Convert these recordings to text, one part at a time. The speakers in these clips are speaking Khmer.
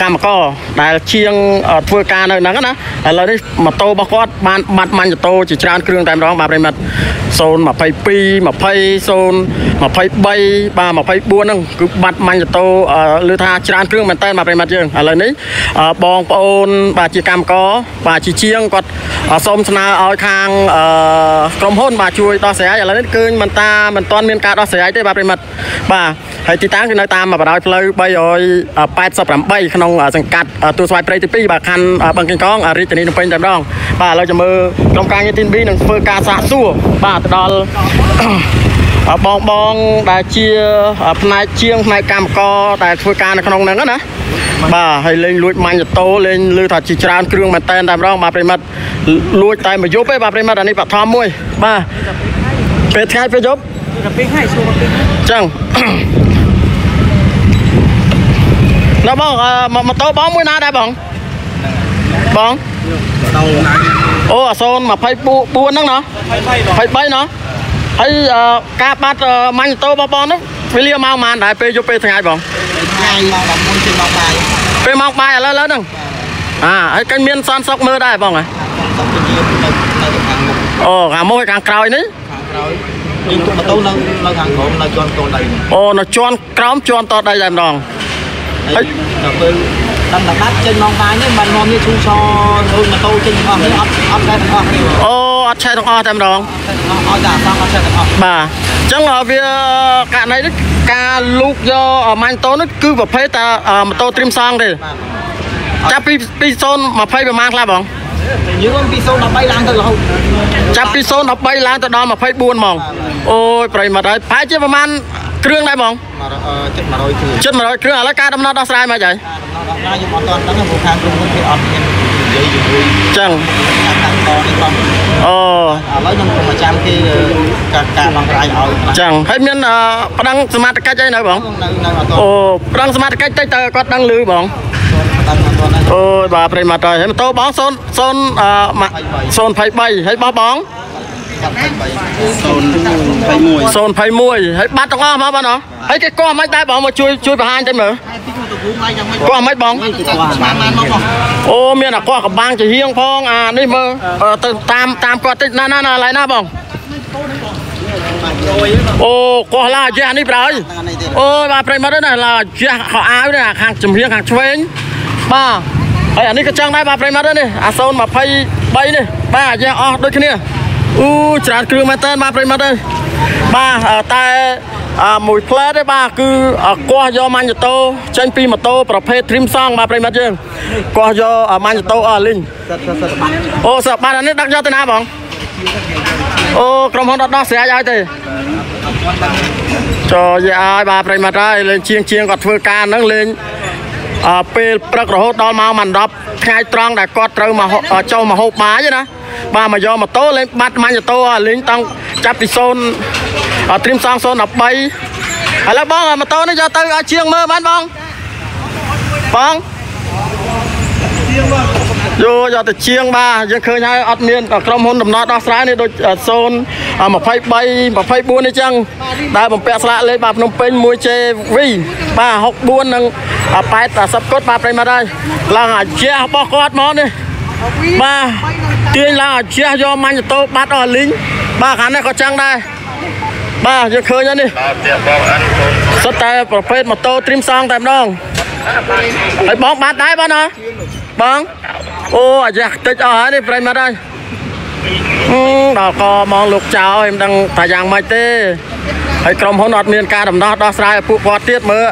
កម្មករដែលជាងធ្វើការនៅហ្នឹងណាឥឡូវនេះម៉ូតូរបស់គាត់បានបាត់ម៉ាញ់ម៉ូតូជាច្រើនគ្រឿងតែម្ដងបាទប្រិមិត្ត022 20 0 23បាទ24ហ្នឹងគឺបាត់ម៉ាញ់ម៉ូតូលើថាច្រើនគ្រឿងមែនតើបាទប្រិមិត្តយើងឥឡូវនេះបងប្អូនបាទជាកម្មករបាទជាជាងគាត់ សូមស្នើឲ្យខាងក្រុមហ៊ុនបាទជួយដោះស្រាយឥឡូវនេះគឺមិនតាមិនទាន់មានការដោះស្រាយទេបាទប្រិមិត្តបាទហើយទីតាំងគឺនៅតាមបណ្ដោយផ្លូវ388ក្នុងសង្កាត់ទួលស្វាយព្រៃទី2បាទខណ្ឌបឹងកេងកងរាជធានីភ្នំពេញតែម្ដងបាទឥឡូវចាំមើលក្រុមការងារទី2នឹងធ្វើការសាកសួរបាទទៅដល់ បងបងដែលជាផ្នែកជាងផ្នែកកម្មករដែលធ្វើការនៅក្នុងហ្នឹងណាបាទហើយលេងលួចម៉ាញ់តូលេងលឺថាជាច្រើនគ្រឿងមែនតែនតែម្ដងបាទប្រិមិត្តលួចតែមួយយប់ទេបាទប្រិមិត្តអានេះបឋមមួយបាទពេលថ្ងៃពេលយប់ទៅពេលថ្ងៃសួរពេលចឹងដល់បងម៉ូតូបងមួយណាដែរបងបងអូអាសូន24ហ្នឹងណា23ណា ហើយការបាត់ម៉ាញ់ម៉ូតូបងបងនោះវេលាម៉ោងប៉ុន្មានដែរពេលយប់ពេលថ្ងៃបងថ្ងៃម៉ោង11ពេលម៉ោងបាយពេលម៉ោងបាយឥឡូវឥឡូវហ្នឹងអាហើយកិនមានសនសុកមើលដែរបងហ៎អូខាងមុខខាងក្រោយនេះខាងក្រោយយើងទូម៉ូតូនៅនៅខាងក្រោមនៅជាន់តដីអូនៅជាន់ក្រោមជាន់តដីតែម្ដងហើយដល់ពេលដល់តែបាត់ចេញមកបាយនេះមិននាំនេះឈូសរួចម៉ូតូចេញទាំងអស់នេះអត់អត់ដែរទាំងអស់អូអត់ ឆេះទាំងអស់តែម្ដងឲ្យតែអសងអត់ឆេះទាំងអស់បាទអញ្ចឹងវាករណីនេះការលូកយកម៉ាញ់តូននេះគឺប្រភេទតាម៉ូតូត្រីមសងទេចាប់ពីពី020ប្រហែលខ្លះបងយើងពី013ឡើងទៅរហូតចាប់ពី013ឡើងទៅដល់24ហ្មងអូយប្រិមត្តហើយប្រហែលជាប្រហែលគ្រឿងដែរបងជិត100គ្រឿងជិត100គ្រឿងឥឡូវការដំណើរដោះស្រាយមកហើយដំណើរខ្ញុំអត់ទាន់ដឹងព្រោះខាងក្រុមហ៊ុនគេអត់មាននិយាយជាមួយចឹងខាងតាំងតនេះបង អូឥឡូវខ្ញុំប្រចាំគេការការបងរាយឲ្យចឹងហើយមានប្តឹងសមត្ថកិច្ចអីនៅបងនៅនៅអត់អូប្តឹងសមត្ថកិច្ចតិចតើគាត់ដឹងឮបងអូយបាទប្រិមត្តហើយម៉ូតូបង0 0 023ហើយបោះបង 021ហើយបាត់ទាំងអស់មកបងណាហើយគេកោះមិនដែរបងមកជួយជួយបង្ហាញទៅមើលកោះមិនបងអូមានអាកោះកបាំងជាហៀងផងអានេះមើលទៅតាមតាមគាត់តិចណាណាណាឡើយណាបងអូកោះឡាយ៉ានេះប្រហើយអូបាទប្រិមត្តណាឡាយ៉ាខោអាវនេះខាងចំហៀងខាងឆ្វេងបាទហើយអានេះក៏ចឹងដែរបាទប្រិមត្តនេះអា023នេះបាទយ៉ាអស់ដូចគ្នា អូច្រើនគ្រឿងមែនតើបាទប្រិមត្តអើយបាទតែមួយផ្លែទេបាទគឺកោះយកម៉ាញ់តូចេញពីម៉ូតូប្រភេទ Trim Song បាទប្រិមត្តយើងកោះយកម៉ាញ់តូអស់លីងអូសបាត់អានេះដឹកយកទៅណាបងអូក្រុមហ៊ុនអត់ដោះស្រាយឲ្យទេចូលយាយឲ្យបាទប្រិមត្តហើយលេងជាងជាងគាត់ធ្វើការហ្នឹងលេងអពេលព្រឹករហូតដល់ម៉ោង10ថ្ងៃត្រង់ដែលគាត់ត្រូវមកចូលមកហូបបាយណា បាទមកយកម៉ូតូលេងបាត់ម៉ាញ់ម៉ូតូលេងតាំងចាប់ពី0ត្រៀមសង013ឥឡូវបងម៉ូតូនេះយកទៅឲ្យជាងមើលបានបងបងយោយកទៅជាងបាទយើងឃើញហើយអត់មានក្រុមហ៊ុនដំណើរដោះស្រាយនេះដូច0 23 24នេះចឹងដែលបំពាក់ស្លាកលេខបាទភ្នំពេញ 1JV បាទ64និង80កុតបាទប្រិមត្តហើយឡើងអាជះរបស់គាត់មកនេះ បាទទាញឡើងអាជះយកម៉ាញ់តូបាត់អស់លីងបាទខាងនេះក៏ចឹងដែរបាទយើងឃើញហើយនេះសុទ្ធតែប្រភេទម៉ូតូត្រីមសងតែម្ដងហើយបងបាត់ដែរបងណាបងអូអាយ៉ាតិចអស់ហើយនេះប្រិមត្តហើយដល់កមកលោកចៅហើយមិនដឹងថាយ៉ាងម៉េចទេហើយក្រុមហ៊ុនអត់មានការដំណោះដោះស្រាយឲ្យពួកគាត់ទៀតមើល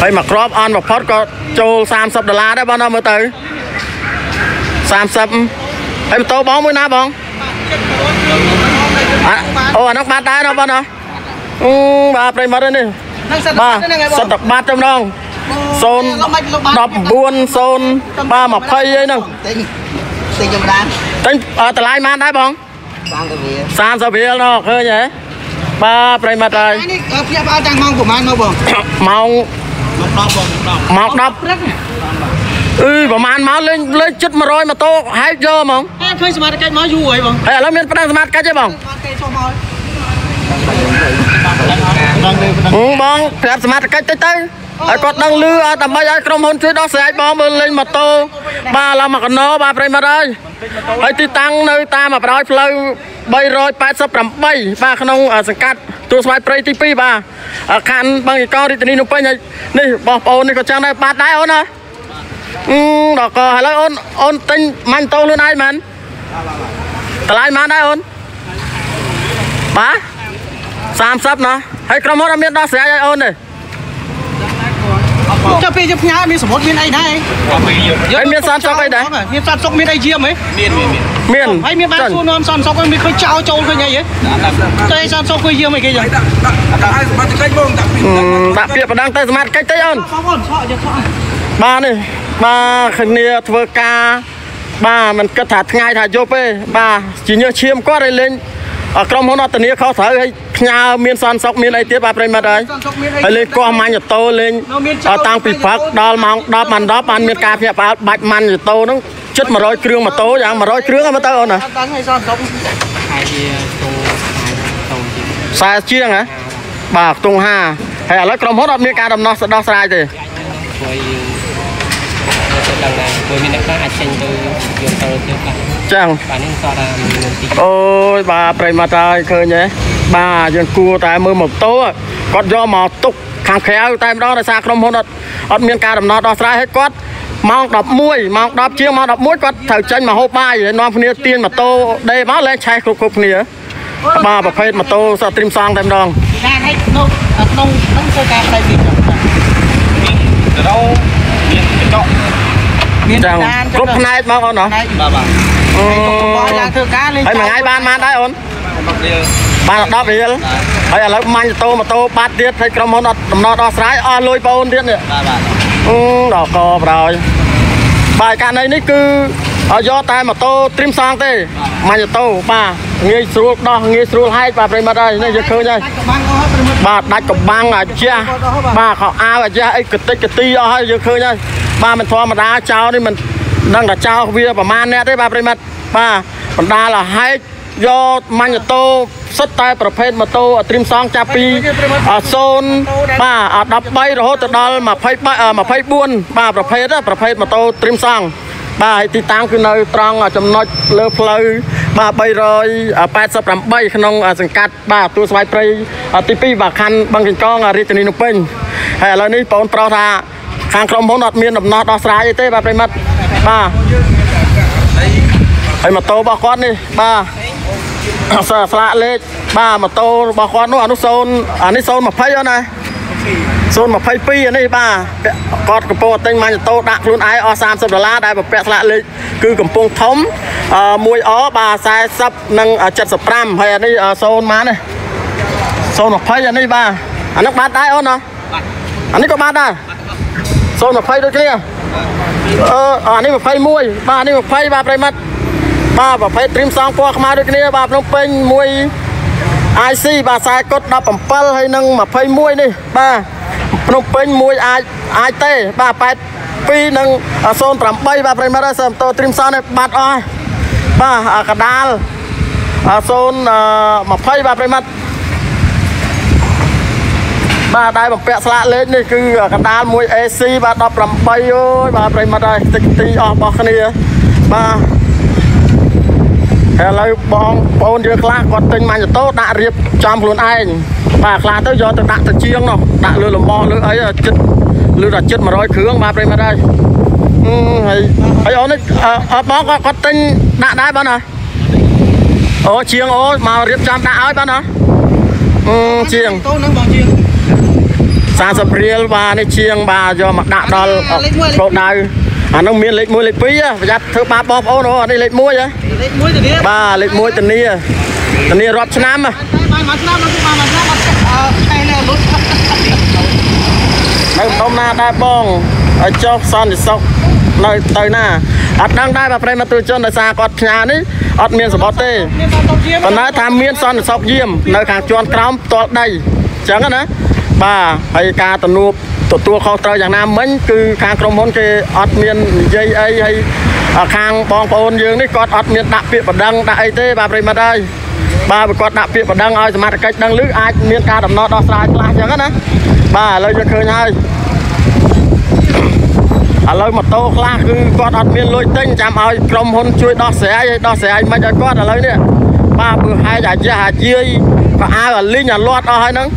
ហើយមកក្របអនបំផុតក៏ចូល30ដុល្លារដែរបងណាមើលទៅ 30ហើយម៉ូតូបងមួយណាបងអូអានោះបាត់ដែរណាបងណាអឺបាទប្រិមត្តនេះបាទសិតតបាត់ទៅម្ដង0 19 0បាទ20អីហ្នឹងទិញទិញខ្ញុំដែរទិញតម្លៃប៉ុន្មានដែរបង30រៀល30រៀលណោះឃើញហ៎បាទប្រិមត្តហើយនេះភ្ញាក់ផ្អើលតាំងម៉ោងប្រហែលមកបងម៉ោងម៉ោង10ម៉ោង10ព្រឹក អឺប្រហែលមកលេងលេងចិត្ត100ម៉ូតូហែកយកហ្មងហេឃើញសមាជិកមកយូរហើយបងហើយឥឡូវមានប្តឹងសមាជិកទេបងគេចូលមកបងប្រាប់សមាជិកតិចទៅហើយគាត់ដឹងលឺឲ្យដើម្បីឲ្យក្រុមហ៊ុនជួយដោះស្រាយបងមើលលេងម៉ូតូបាទឡើងមកកណោបាទប្រិមត្តហើយហើយទីតាំងនៅតាមអបរយផ្លូវ388បាទក្នុងសង្កាត់ទួលស្វាយព្រៃទី2បាទខណ្ឌបឹងកោរាជធានីភ្នំពេញហើយនេះបងប្អូននេះក៏ចឹងដែរបាទដែរអូនណា អឺដល់ក៏ឥឡូវអូនអូនទិញម៉ាញ់តោខ្លួនឯងមែនតម្លៃប៉ុន្មានដែរអូនបាទ30ណាហើយក្រុមហ៊ុនអត់មានដោះស្រាយឲ្យអូនទេចុះពេលយើងផ្ញើមានសមុទ្រមានអីដែរហើយមានសន្តិសុខអីដែរមានសន្តិសុខមានអីយាមហ៎មានមានមានមានហើយមានបានចឹងសួរនាំសន្តិសុខហើយមានឃើញចោលចូលឃើញអីហ៎តែសន្តិសុខគឺយាមអីគេចឹងដាក់ដាក់ឲ្យសមត្ថកិច្ចបងដាក់ពីអឺដាក់ពាក្យបណ្ដឹងទៅសមាជិកទៅអូនបងប្អូនឆក់យកឆក់ បាទនេះបាទគ្នាធ្វើការបាទមិនគិតថាថ្ងៃថាយប់ទេបាទជាញើសឈាមគាត់ឲ្យលេងអក្រុមហ៊ុនអត្តនីខុសត្រូវឲ្យផ្ញើមានសន្តិសុខមានអីទៀតបាទប្រិមត្តហើយសន្តិសុខមានអីហើយលេងកោះម៉ាញ់ម៉ូតូលេងតាំងពីព្រឹកដល់ម៉ោង10ម៉ោង10បានមានការភ្ញាក់ផ្អើលបាច់ម៉ាញ់ម៉ូតូហ្នឹងជិត100គ្រឿងម៉ូតូយ៉ាង100គ្រឿងហ្នឹងមើលទៅអូនណាអត់ដឹងឲ្យសន្តិសុខហើយវាតូតូជាងខ្សែជាងហ៎បាទខ្ទង់5ហើយឥឡូវក្រុមហ៊ុនអត់មានការដំណោះស្ដោះស្រាយទេព្រោះយើង ទៅដល់ណាព្រោះមានអ្នកខ្លះអាចចេញទៅយកទៅទៅខ្លះចឹងបាទនេះគាត់ថាមានទីអូយបាទប្រិមត្តហើយឃើញទេបាទយើងគួរតែមើលម៉ូតូគាត់យកមកទុកខាងក្រៅតែម្ដងដោយសារក្រុមហ៊ុនអត់អត់មានការដំណោះដោះស្រាយឲ្យគាត់ម៉ោង11ម៉ោង10ជាងម៉ោង11គាត់ត្រូវចេញមកហូបបាយហើយនាំគ្នាទាញម៉ូតូដេកមកលែងឆេះគ្រប់គ្រប់គ្នាបាទប្រភេទម៉ូតូសត្វត្រីមសងតែម្ដងណាឲ្យក្នុងក្នុងហ្នឹងធ្វើការផ្នែកនេះទៅដល់មានកញ្ចក់មាន ចឹងដានគ្រប់ផ្នែកមកអូនណាផ្នែកបាទបាទអឺបងឡើងធ្វើការលេងហើយមួយថ្ងៃបានបានដែរអូនមករៀលបាន10រៀលហើយឥឡូវមាញ់ម៉ូតូម៉ូតូបាត់ទៀតហើយក្រុមហ៊ុនអត់ដំណោះដោះស្រាយអស់លុយបងអូនទៀតនេះបាទបាទអឺដល់កបរហើយបាទករណីនេះគឺ ឲ្យយកតែម៉ូតូត្រីមសងទេម៉ាញ់ម៉ូតូបាទងាយស្រួលដោះងាយស្រួលហែកបាទប្រិមត្តហើយនេះយើងឃើញហើយកំបាំងអស់ហើយព្រមបាទដាច់កំបាំងអាជះបាទខោអាវអាជះអីកតិចកទីអស់ហើយយើងឃើញហើយបាទមិនធម្មតាចោលនេះមិនដឹងថាចោលវាប្រមាណអ្នកទេបាទប្រិមត្តបាទបណ្ដាលឲ្យហែកយកម៉ាញ់ម៉ូតូសុទ្ធតែប្រភេទម៉ូតូត្រីមសងចាប់ពី0បាទអា13រហូតទៅដល់23 24បាទប្រភេទណាប្រភេទម៉ូតូត្រីមសង បាទហើយទីតាំងគឺនៅត្រង់ចំណុចលើផ្លូវបាទ388ក្នុងសង្កាត់បាទទួលស្វាយព្រៃទី2បាទខណ្ឌបឹងកញ្កងរាជធានីភ្នំពេញហើយឥឡូវនេះបងប្រុសថាខាងក្រុមហ៊ុនអត់មានដំណោះដោះស្រាយអីទេបាទប្រិមិត្តបាទហើយម៉ូតូរបស់គាត់នេះបាទសើស្លាកលេខបាទម៉ូតូរបស់គាត់នោះអានោះ0អានេះ020អូនណា 022អានេះបាទគាត់កំពុងតែទិញម៉ាញ់ម៉ូតូដាក់ខ្លួនឯងអស់30ដុល្លារដែលបំពាក់ស្លាកលេខគឺកំពុងធំអឺ1អបាទ40និង75ហើយអានេះ0ម៉ាននេះ020អានេះបាទអានេះបាត់ដែរអូនណាអានេះក៏បាត់ដែរ020ដូចគ្នាអឺអានេះ21បាទអានេះ20បាទប្រិមត្តបាទប្រភេទ trim song ពណ៌ខ្មៅដូចគ្នាបាទភ្នំពេញមួយ IC បាទខ្សែកុដ17ហើយនិង21នេះបាទភ្នំពេញមួយអាចអាចទេបាទ82និង08បាទប្រិមត្តហើយសើម៉ូតូ trim song នេះបាត់អស់ហើយបាទអាកដាល020បាទប្រិមត្តបាទដែលបំពាក់ស្លាកលេខនេះគឺកណ្ដាលមួយ AC បាទ18អូយបាទប្រិមត្តហើយតិចទីអស់របស់គ្នាបាទហើយ ឥឡូវបងប្អូនយើងខ្លះគាត់ទិញម៉ាញ់ម៉ូតូដាក់រៀបចំខ្លួនឯងបាទខ្លះទៅយកទៅដាក់ទៅជាងនោះដាក់លើលំអលើអីចិត្តលើដល់ចិត្ត100គ្រឿងបាទប្រិមត្តហើយអឺហើយហើយអូននេះអឺបងគាត់គាត់ទិញដាក់ដែរបងណាអូជាងអូមករៀបចំដាក់ឲ្យបងណាអឺជាងតូនហ្នឹងបងជាង30រៀលបាទនេះជាងបាទយកមកដាក់ដល់កោដៅ អានោះមានលេខ1លេខ2ប្រយ័ត្នធ្វើបាបបងប្អូនអូអានេះលេខ1ហ៎លេខ1ទៅនេះបាទលេខ1ធានាធានារាប់ឆ្នាំហ៎បានមួយឆ្នាំមកបានមួយឆ្នាំអត់អឺខែនេះលុតនៅដុំណាដែរបងឲ្យចុះសន្តិសុខនៅទៅណាអត់ដឹងដែរបាទប្រិយមិត្តទូជនដោយសារគាត់ផ្ញើនេះអត់មានសម្បត្តិទេមានតាមតុកជាប៉ុន្តែថាមានសន្តិសុខយាម នៅខាងជាន់ក្រោមផ្ទាល់ដីអញ្ចឹងណាបាទហើយការទំនួប ទទួលខុសត្រូវយ៉ាងណាមិញគឺខាងក្រុមហ៊ុនគេអត់មាននិយាយអីហើយខាងបងប្អូនយើងនេះគាត់អត់មានដាក់ពាក្យបណ្ដឹងដាក់អីទេបាទប្រិយមិត្តហើយបាទបើគាត់ដាក់ពាក្យបណ្ដឹងឲ្យសមាជិកដឹងឮអាចមានការដំណោះដោះស្រាយខ្លះអញ្ចឹងណាបាទឥឡូវយើងឃើញហើយឡូវម៉ូតូខ្លះគឺគាត់អត់មានលុយទិញចាំឲ្យក្រុមហ៊ុនជួយដោះស្រាយឲ្យដោះស្រាយមិនឲ្យគាត់ឥឡូវនេះបាទបើហែកអាយ៉ាអាយាយក៏អាវអាលីងអាលាត់អស់ហើយហ្នឹង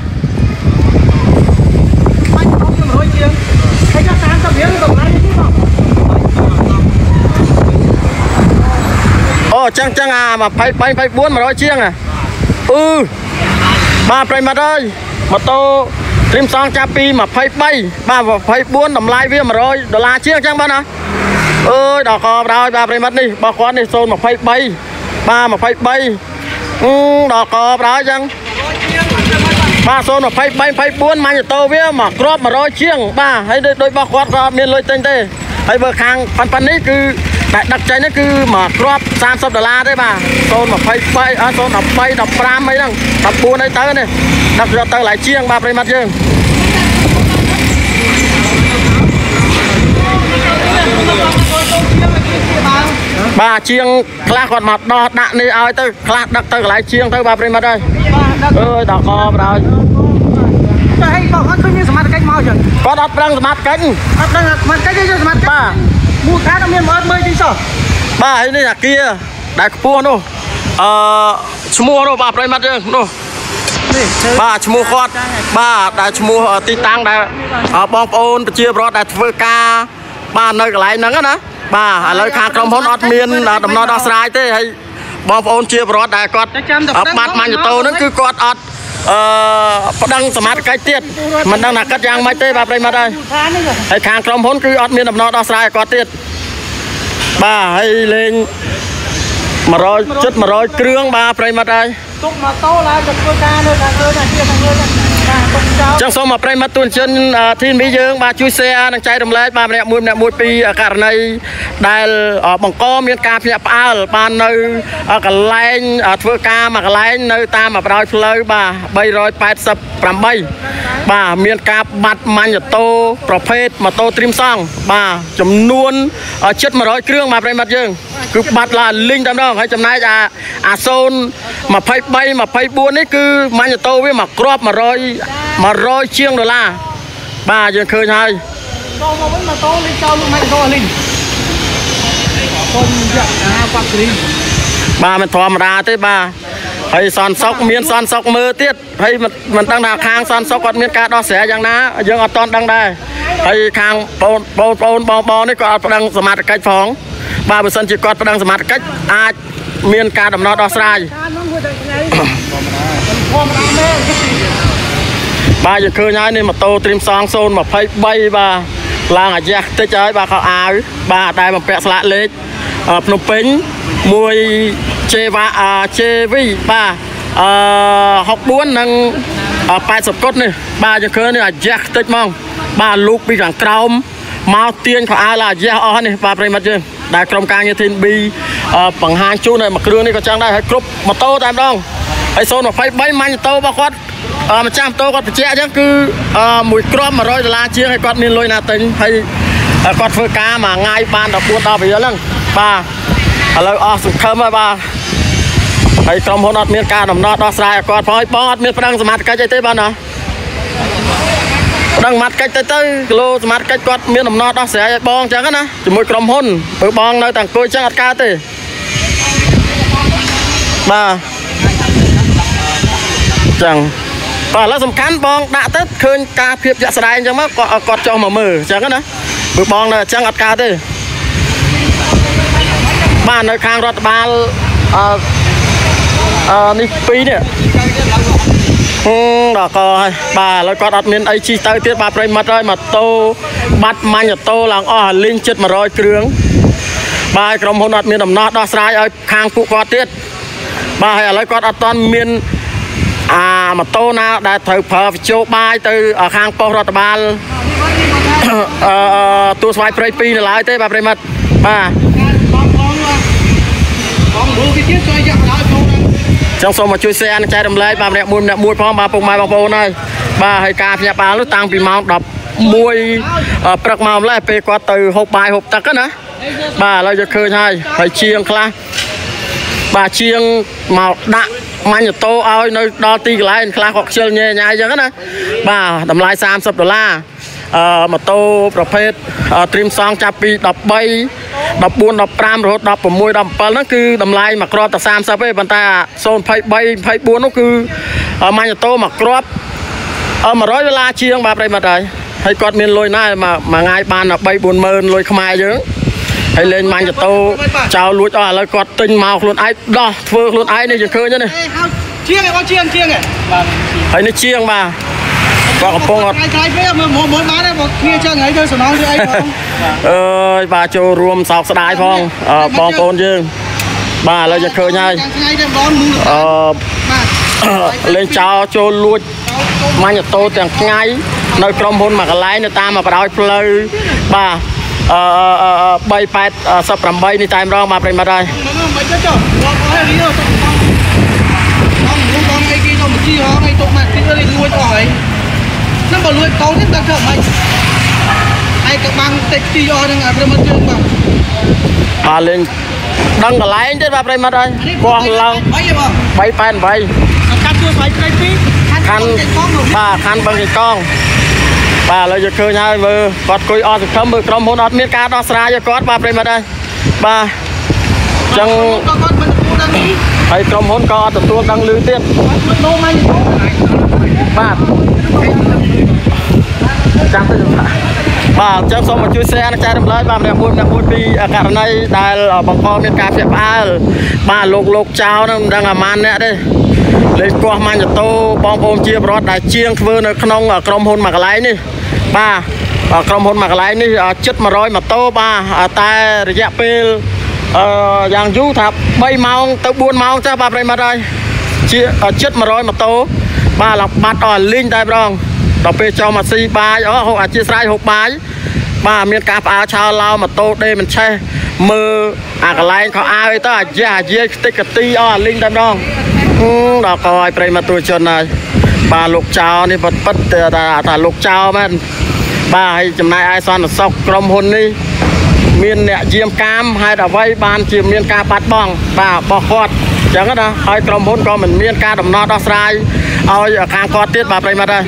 អូអញ្ចឹងអញ្ចឹងអា23 24 100ជាងអាអឺបាទប្រិមត្តអើយម៉ូតូត្រៀមសងចាប់ពី23បាទ24តម្លៃវា100ដុល្លារជាងអញ្ចឹងបាទណាអើយដល់កបដល់បាទប្រិមត្តនេះរបស់គាត់នេះ023បាទ23អឺដល់កបដល់អញ្ចឹងបាទ023 24ម៉ាញ់តូវាមកគ្រាប់100ជាង បាទហើយដូចដូចរបស់គាត់ក៏អត់មានលុយទិញទេហើយបើខាងប៉ាន់ប៉ាន់នេះគឺ តែដឹកចេញនេះគឺមកគ្រាប់30ដុល្លារទេបាទ023អឺ013 15អីហ្នឹង14អីទៅនេះដឹកយកទៅ lại ជាងបាទប្រិមត្តយើងបាទជាងខ្លះគាត់មកដោះដាក់នេះឲ្យទៅខ្លះដឹកទៅកន្លែងជាងទៅបាទប្រិមត្តអើយបាទដឹកអើយដល់កបដល់តែឲ្យបងអត់ឃើញមានសមត្ថកិច្ចមកចឹងគាត់អត់ប្រឹងសមត្ថកិច្ចអត់ដឹងសមត្ថកិច្ចទេសមត្ថកិច្ចបាទ មូលដ្ឋានអត់មានមើលមើលទីសោះបាទហើយនេះអាគារដែលខ្ពស់នោះអឺឈ្មោះនោះបាទប្រិមត្តយើងនោះនេះធ្វើបាទឈ្មោះគាត់បាទដែលឈ្មោះទីតាំងដែលអឺបងប្អូនប្រជាពលរដ្ឋដែលធ្វើការបាទនៅកន្លែងហ្នឹងណាបាទឥឡូវខាងក្រុមហ៊ុនអត់មានដំណោះដោះស្រាយទេហើយបងប្អូនជាពលរដ្ឋដែលគាត់អឺបាត់ម៉ាញ់តូហ្នឹងគឺគាត់អត់ អឺប្តឹងសមត្ថកិច្ចទៀតមិនដឹងថាគិតយ៉ាងម៉េចទេបាទប្រិមត្តហើយមូលដ្ឋាននេះហើយខាងក្រុមហ៊ុនគឺអត់មានដំណោះដោះស្រាយឲ្យគាត់ទៀតបាទហើយលេង100ជិត100គ្រឿងបាទប្រិមត្តហើយទុកម៉ូតូឡើងទៅធ្វើការនៅខាងលើណាជាខាងលើណាបាទទុក ចោលចឹងសូមមកប្រិមត្តទូនជនធីមីយើងបាទជួយ share និងចែករំលែកបាទម្នាក់មួយម្នាក់មួយពីករណីដែលអបង្កមានការភ្ញាក់ផ្អើលបាននៅកន្លែងធ្វើការមួយកន្លែងនៅតាមបរោយផ្លូវបាទ388បាទមានការបាត់ម៉ាញ់តូប្រភេទម៉ូតូត្រៀមសង់បាទចំនួនជិត100គ្រឿងបាទប្រិមត្តយើងគឺបាត់ឡាលីងតែម្ដងហើយចំណែកអាអា0 23 24នេះគឺម៉ាញ់តូវាមកគ្រាប់100 100ជាងដុល្លារបាទយើងឃើញហើយចូលមកវិញម៉ូតូលេងចោលលោកម៉ែតូលេងកុំយកអាគាត់គ្រីបាទមិនធម្មតាទេបាទហើយសនសុកមានសនសុកមើលទៀតហើយមិនមិនដឹងថាខាងសនសុកគាត់មានការដោះស្រាយយ៉ាងណាយើងអត់ទាន់ដឹងដែរហើយខាងបងបងប្អូនបងបងនេះក៏អត់ប្តឹងសមត្ថកិច្ចផងបាទបើសិនជាគាត់ប្តឹងសមត្ថកិច្ចអាចមានការដំណោះដោះស្រាយការនោះមួយតែថ្ងៃធម្មតាធម្មតាមែន បាទយើងឃើញហើយនេះម៉ូតូត្រៀមសង023បាទឡើងអាយ៉ាស់តិចហើយបាទខោអាវបាទដែលបំពាក់ស្លាកលេខអឺភ្នំពេញមួយជេវ៉ាជេវីបាទអឺ64និង80កុតនេះបាទយើងឃើញនេះអាយ៉ាស់តិចហ្មង បាទលូកពីខាងក្រោមមកទាញខោអាវឡើងអាយ៉ាស់អស់នេះបាទប្រិមត្តយើងដែលក្រុមការងារធីន B អឺបង្ហាញជូនឲ្យមួយគ្រឿងនេះក៏ចឹងដែរហើយគ្រប់ម៉ូតូតែម្ដងហើយ023ម៉ាញ់ម៉ូតូរបស់គាត់អឺ ម្ចាស់ម៉ូតូគាត់បញ្ជាក់អញ្ចឹងគឺអឺមួយគ្រាប់100ដុល្លារជាងហើយគាត់មានលុយណាទិញហើយគាត់ធ្វើការមួយថ្ងៃបាន14 10រៀលហ្នឹងបាទឥឡូវអស់សង្ឃឹមហើយបាទហើយក្រុមហ៊ុនអត់មានការដំណោះដោះស្រាយឲ្យគាត់ផងហើយបងអត់មានប្រឹងសមត្ថកិច្ចអីទេបាទណាប្រឹងសមត្ថកិច្ចទៅទៅគីឡូសមត្ថកិច្ចគាត់មានដំណោះដោះស្រាយឲ្យបងអញ្ចឹងណាជាមួយក្រុមហ៊ុនបើបងនៅតែអង្គុយអញ្ចឹងអត់កើតទេបាទអញ្ចឹង បាទឥឡូវសំខាន់បងដាក់ទៅឃើញការភាពជាក់ស្ដែងអញ្ចឹងមកគាត់គាត់ចុះមកមើលអញ្ចឹងណាព្រោះបងនៅអញ្ចឹងអត់កើតទេបាទនៅខាងរដ្ឋបាលអឺអឺនេះពីរនេះហឹមដល់កហើយបាទឥឡូវគាត់អត់មានអីជិះទៅទៀតបាទប្រិមិត្តហើយម៉ូតូបាត់ម៉ាញ់ម៉ូតូឡើងអស់អាលីងជិត100គ្រឿងបាទក្រុមហ៊ុនអត់មានដំណោះដោះស្រាយឲ្យខាងពួកគាត់ទៀតបាទហើយឥឡូវគាត់អត់តន់មានអា ម៉ូតូណាដែលត្រូវប្រើវិជោបាយទៅខាងប៉ុស្តិ៍រដ្ឋបាលអឺទូស្វាយព្រៃ2នៅឡើយទេបាទប្រិមត្តបាទបងបងបងមើលវាទៀតជួយយកដល់ចូលចង់សូមមកជួយ share និងចែករំលែកបាទម្នាក់មួយម្នាក់មួយផងបាទពុកម៉ែបងប្អូនហើយបាទហើយការភ្ញាក់ផ្អើលនោះតាំងពីម៉ោង11ព្រឹកមកម្លេះពេលគាត់ទៅហូបបាយហូបទឹកណាបាទឥឡូវយើងឃើញហើយហើយជាងខ្លះបាទជាងមកដាក់ ម៉ាញ់តូឲ្យនៅដល់ទីកន្លែងខ្លះគាត់ខ្ជិលញ៉ែញ៉ៃអញ្ចឹងណាបាទតម្លៃ30ដុល្លារអឺម៉ូតូប្រភេទត្រៀមសងចាប់ពី13 14 15រហូតដល់16 17ហ្នឹងគឺតម្លៃមួយគ្រាប់តែ30ទេប៉ុន្តែ023 24នោះគឺម៉ាញ់តូមួយគ្រាប់អឺ100ដុល្លារជាងបាទប្រិមត្តហើយហើយគាត់មានលុយណាស់មួយមួយថ្ងៃបាន3 4ម៉ឺនលុយខ្មែរយើង ហើយលេងម៉ាញ់តូចោលលួចអស់ឥឡូវគាត់ទិញមកខ្លួនឯងដោះធ្វើខ្លួនឯងនេះយើងឃើញទេនេះអេហៅជាងឯងបងជាងជាងឯងបាទហើយនេះជាងបាទគាត់កំពុងអត់ថ្ងៃថ្ងៃពេកមើលមើលមើលបានទេបងគ្នាចឹងហើយទៅសំណងធ្វើអីបងអើយបាទចូលរួមសោកស្ដាយផងអឺបងប្អូនយើងបាទឥឡូវយើងឃើញហើយចាំថ្ងៃទៅបងមើលអឺបាទលេងចោលចូលលួចម៉ាញ់តូទាំងថ្ងៃនៅក្រុមហ៊ុនមួយកន្លែងនៅតាមមកបដ ாய் ផ្លូវបាទអឺ 388នេះតែម្ដងបាទប្រិមត្តហើយមើលមិនទៅចុះបងអើយរីទៅបងបងបងបងអីគេទៅមកជីហងអីទុកមកទីអីលួចអស់ហើយហ្នឹងបើលួចកូននេះដឹងធ្វើមិនឯងក៏បាំងតិចទីអស់ហ្នឹងអាព្រមយើងបាទបាទលេងដឹងកន្លែងទៀតបាទប្រិមត្តហើយគោះឡើងអីបង388កាត់ជួយស្បែកព្រៃពីរខាន់កងបាទខាន់បឹងកេងកង បាទឥឡូវយើងឃើញហើយមើលគាត់គួយអត់សង្ឃឹមមើលក្រុមហ៊ុនអត់មានការដោះស្រាយឲ្យគាត់បាទប្រិមត្តហើយបាទអញ្ចឹងក៏គាត់មិនទទួលដឹងនេះហើយក្រុមហ៊ុនក៏អត់ទទួលដឹងឮទៀតគាត់ដូរមកនេះបាទចាំទៅបាទអញ្ចឹងសូមមកជួយ share និងចែករំលែកបាទម្នាក់មួយម្នាក់មួយពីករណីដែលបង្កមានការភ្ញាក់ផ្អើលបាទលោកលោកចៅហ្នឹងមិនដឹងអាម៉ានអ្នកទេ លេខកោះម៉ាញ់តូបងប្អូនជាប្រវត្តិដែលជាងធ្វើនៅក្នុងក្រុមហ៊ុនមួយកន្លែងនេះបាទក្រុមហ៊ុនមួយកន្លែងនេះជិត100ម៉ូតូបាទតែរយៈពេលអឺយ៉ាងយូរថា3ម៉ោងទៅ4ម៉ោងចាស់បាទប្រិមត្តហើយជាជិត100ម៉ូតូបាទឡើងបាត់អស់លីងតែម្ដងដល់ពេលចង់មកស៊ីបាយអូហូបអធិស្ឋានហូបបាយបាទមានការផ្អើលឆោឡោម៉ូតូដេមិនឆេះមើលអាកន្លែងខោអាវទៅអាយ៉ាអាយាយខ្ទេចកទីអស់អាលីងតែម្ដងហឹម ដល់កឲ្យប្រិមត្តទូជនហើយបាទលោកចៅនេះប៉ិតប៉ិតថាថាលោកចៅមែនបាទហើយចំណែកឯសន្តិសុខក្រុមហ៊ុននេះមានអ្នកយាមកាមហេតុអ្វីបានជាមានការបាត់បង់បាទរបស់គាត់អញ្ចឹងណាហើយក្រុមហ៊ុនក៏មិនមានការដំណោះដោះស្រាយឲ្យខាងគាត់ទៀតបាទប្រិមត្តហើយ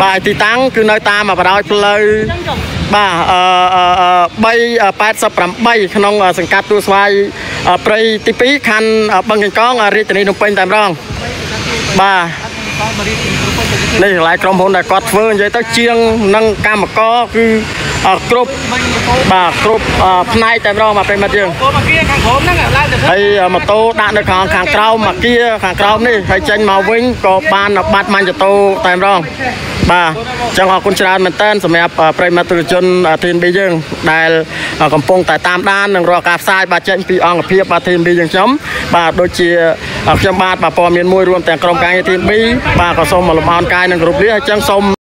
បាទទីតាំងគឺនៅតាមបដ ாய் ផ្លូវ បាទអឺ388ក្នុងសង្កាត់ទួលស្វាយព្រៃទី2ខណ្ឌបឹងកេងកងរាជធានីភ្នំពេញតែម្ដងបាទ នេះកន្លែងក្រុមហ៊ុនដែលគាត់ធ្វើនិយាយទៅជាងនឹងកម្មករគឺគ្រប់បាទគ្រប់ផ្នែកតែម្ដងបាទប្រិមិត្តយើងកូនមក kia ខាងក្រោមហ្នឹងឡើងទៅហើយម៉ូតូដាក់នៅខាងខាងក្រោមមកគៀខាងក្រោមនេះហើយចេញមកវិញក៏បានបាត់ម៉ាញ់ចតោតែម្ដងបាទអញ្ចឹងអរគុណច្រើនមែនតើសម្រាប់ប្រិយមិត្តទស្សនិកជនធីនប៊ីយើង ដែល កំពុងតែតាមដាននិងរកការផ្សាយបាទចេញពីអង្គភាពបាទធីនប៊ីយើងខ្ញុំបាទដូចជា ខ្ញុំបាទបាទព័ត៌មានមួយរួមទាំងក្រុមការងារធីនប៊ីបាទក៏សូមលំអរកាយនិងគោរពលាអញ្ចឹងសូម